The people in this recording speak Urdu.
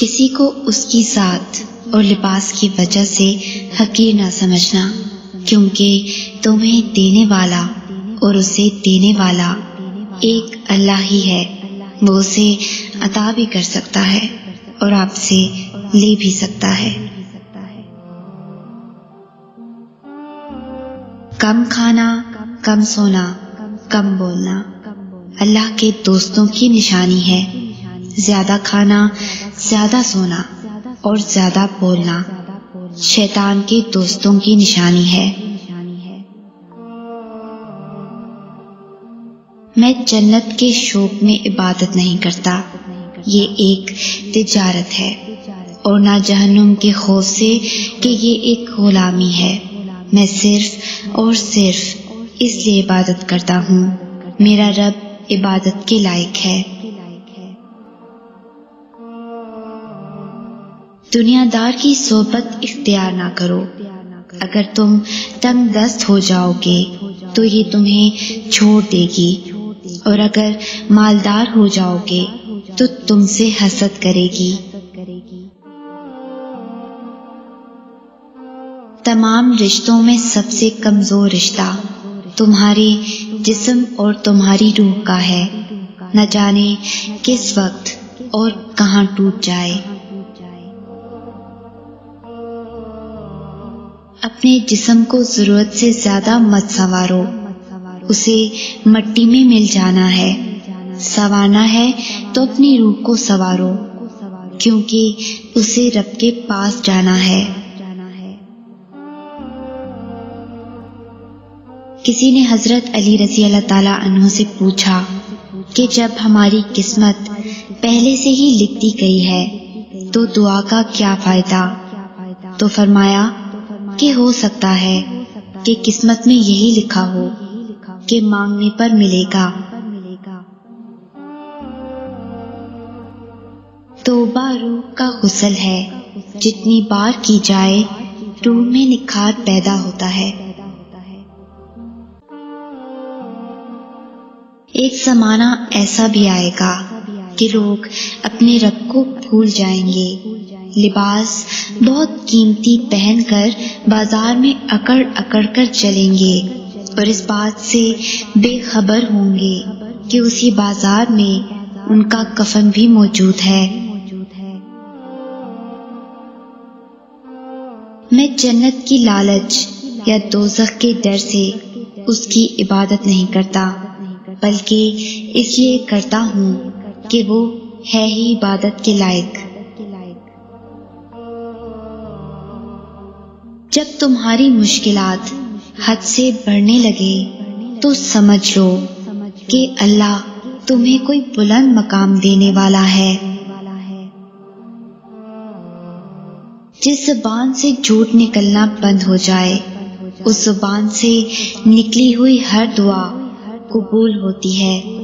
کسی کو اس کی ذات اور لباس کی وجہ سے حقیر نہ سمجھنا، کیونکہ تمہیں دینے والا اور اسے دینے والا ایک اللہ ہی ہے۔ وہ اسے عطا بھی کر سکتا ہے اور آپ سے لے بھی سکتا ہے۔ کم کھانا، کم سونا، کم بولنا۔ اللہ کے دوستوں کی نشانی ہے۔ زیادہ کھانا زیادہ سونا اور زیادہ بولنا شیطان کے دوستوں کی نشانی ہے۔ میں جنت کے شوق میں عبادت نہیں کرتا۔ یہ ایک تجارت ہے اور نہ جہنم کے خوف سے کہ یہ ایک غلامی ہے۔ میں صرف اور صرف اس لیے عبادت کرتا ہوں۔ میرا رب عبادت کے لائق ہے۔ دنیا دار کی صحبت اختیار نہ کرو۔ اگر تم تنگ دست ہو جاؤ گے، تو یہ تمہیں چھوڑ دے گی۔ اور اگر مالدار ہو جاؤ گے، تو تم سے حسد کرے گی۔ تمام رشتوں میں سب سے کمزور رشتہ تمہارے جسم اور تمہاری روح کا ہے۔ نہ جانے کس وقت اور کہاں ٹوٹ جائے۔ اپنے جسم کو ضرورت سے زیادہ مت سنوارو۔ اسے مٹی میں مل جانا ہے۔ سنوارنا ہے تو اپنی روح کو سوارو کیونکہ اسے رب کے پاس جانا ہے۔ کسی نے حضرت علی رضی اللہ تعالیٰ عنہ سے پوچھا کہ جب ہماری قسمت پہلے سے ہی لکھتی گئی ہے تو دعا کا کیا فائدہ؟ تو فرمایا کہ ہو سکتا ہے کہ قسمت میں یہی لکھا ہو کہ مانگنے پر ملے گا۔ توبہ روح کا غسل ہے۔ جتنی بار کی جائے روح میں نکھار پیدا ہوتا ہے۔ ایک زمانہ ایسا بھی آئے گا کہ لوگ اپنے رب کو بھول جائیں گے۔ لباس بہت قیمتی پہن کر بازار میں اکڑ اکڑ کر چلیں گے اور اس بات سے بے خبر ہوں گے کہ اسی بازار میں ان کا کفن بھی موجود ہے۔ میں جنت کی لالچ یا دوزخ کے ڈر سے اس کی عبادت نہیں کرتا، بلکہ اس لیے کرتا ہوں کہ وہ ہے ہی عبادت کے لائق۔ جب تمہاری مشکلات حد سے بڑھنے لگے، تو سمجھ لو کہ اللہ تمہیں کوئی بلند مقام دینے والا ہے۔ جس زبان سے جھوٹ نکلنا بند ہو جائے، اس زبان سے نکلی ہوئی ہر دعا قبول ہوتی ہے۔